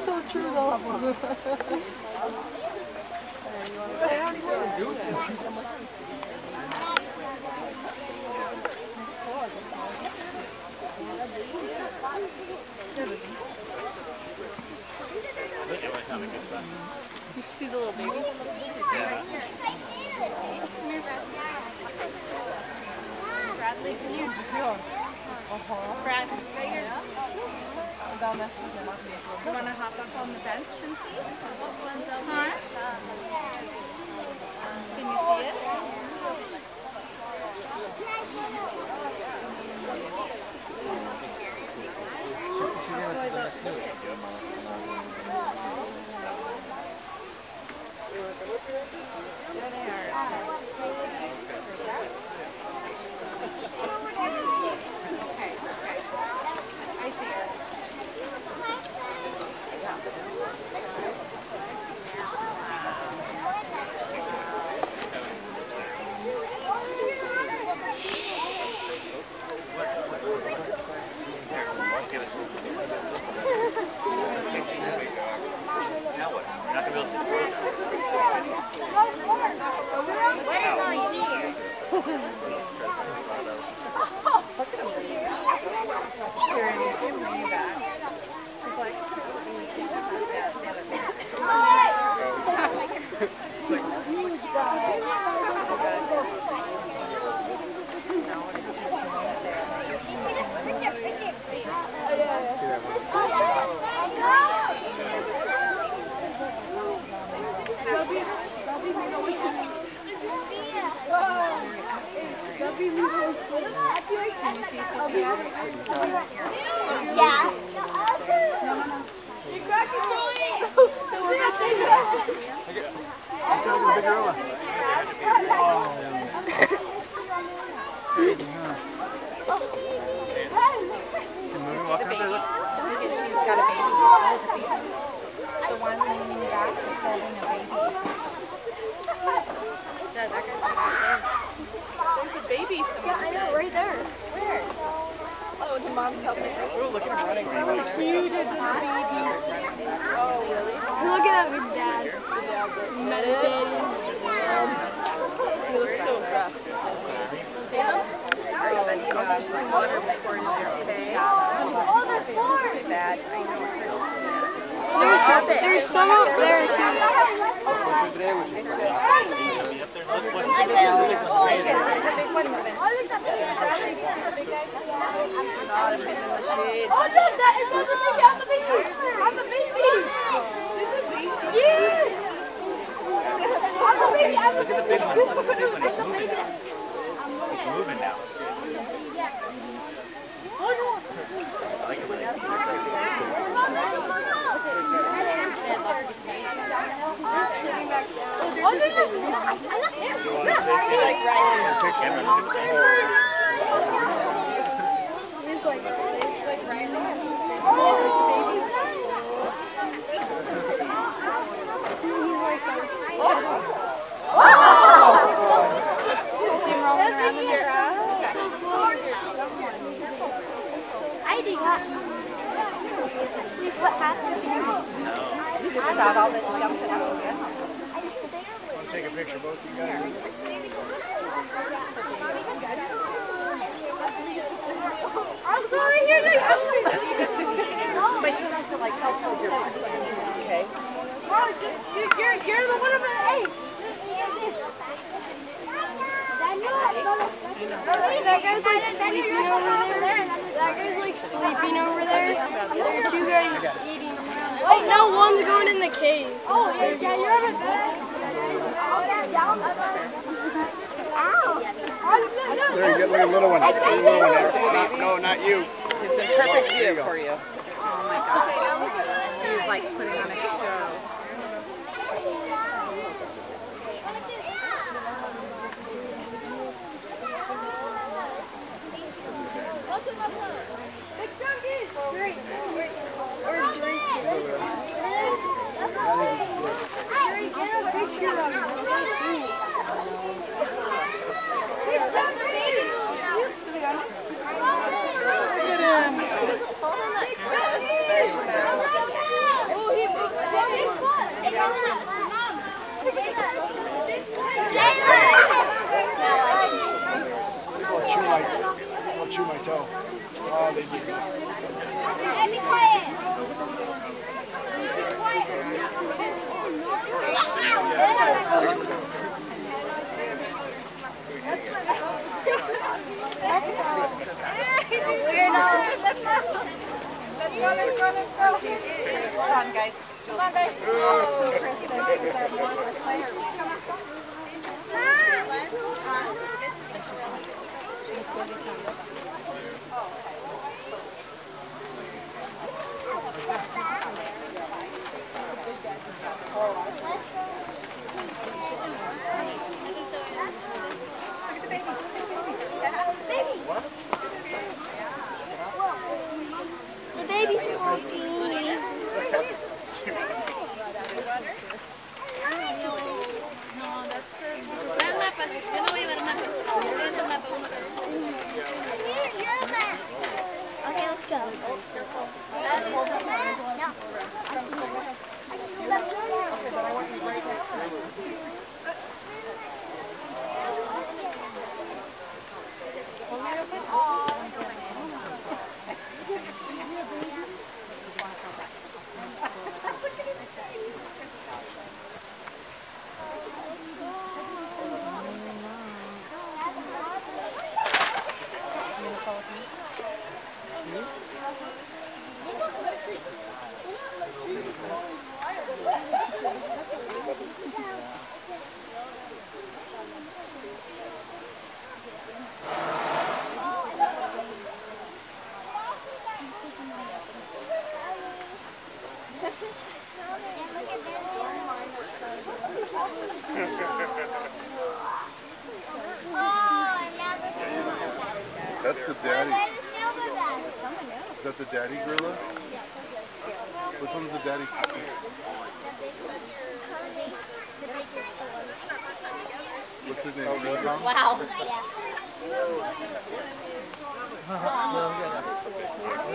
is so true though. Every time it gets back. You see the little baby? Yeah. Bradley, can you? Uh-huh. Brad, right here. You want to hop up on the bench and see what one's over Huh? Can you see it? There they are. Okay, okay. I see her. Now what? You're not gonna be able to throw it. What is on here? Here, and he's in way back. It's like, Walk the out baby. there, look. She's got a baby. The one leaning back is holding a baby. That, that guy's right There's a baby somewhere. I know, right there. Where? Oh, the mom's helping her. Ooh, look at him running right over. Cute as a baby. Oh, really? Look at that big dad. He looks so rough. Oh, my gosh. My water poured in there today. Oh, there's four. Bad. I know. There's, there's some up there too. Today, which is Be up there. Look, look, look, look, look, look, There's a big one moving. Not a bit in the shade. Oh, look, that is on the baby, on the baby. On the baby. Baby. Yeah. On the baby, on the Look at the big one. Look at the big one. It's moving now. It's moving now. I like it when they Oh, there's a- like There's I thought all this jumping out of Take a picture, both of you guys. I'm sorry, here's a But you have to like help hold your breath. Okay. You're, you're, you're the one of the eight. That guy's like sleeping over there. That guy's like sleeping over there. There are two guys eating. Oh no, one's going in the cave. Oh yeah, you're over there. There you go. Look at the little one. Look at the little one there. Not, no, not you. It's in perfect view for you. Oh my gosh. He's like putting on a shoot my toe. Oh, they beat. Be quiet. We're not. Let's go. Let's go. Let's go. Let's go. Hold on, guys. Come on, guys. Oh, Chris, Mom! Oh, there more Yo no voy a llevar mapa. Trae el mapa uno cada uno. Okay, let's go. That's the daddy. Is that the daddy gorilla? Which one's the daddy? What's his name? King Kong? Wow.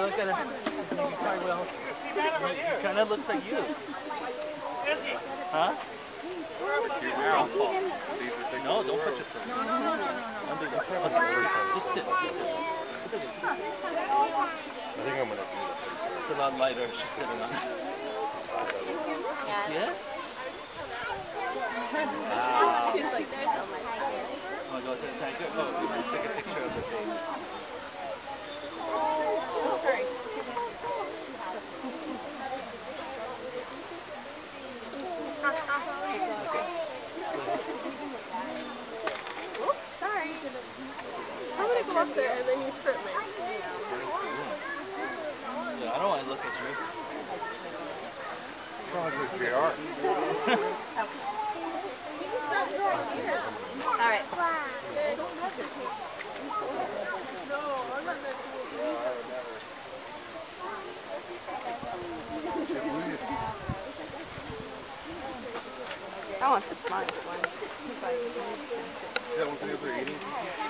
Look at him. He probably will. Kind of looks like you. Huh? Here we are. These are things- No, don't touch it. Don't do this. Just sit. I think I'm gonna do that. It's a lot lighter. She's sitting on it. See? Wow. She's like, there's so much. Oh, go to the tiger. Oh, let's take a picture of the baby. Sorry. I'm gonna go up there and then you trip me. Yeah, I don't want to look at you. Sounds like VR. All right. I want the smartest one. See that one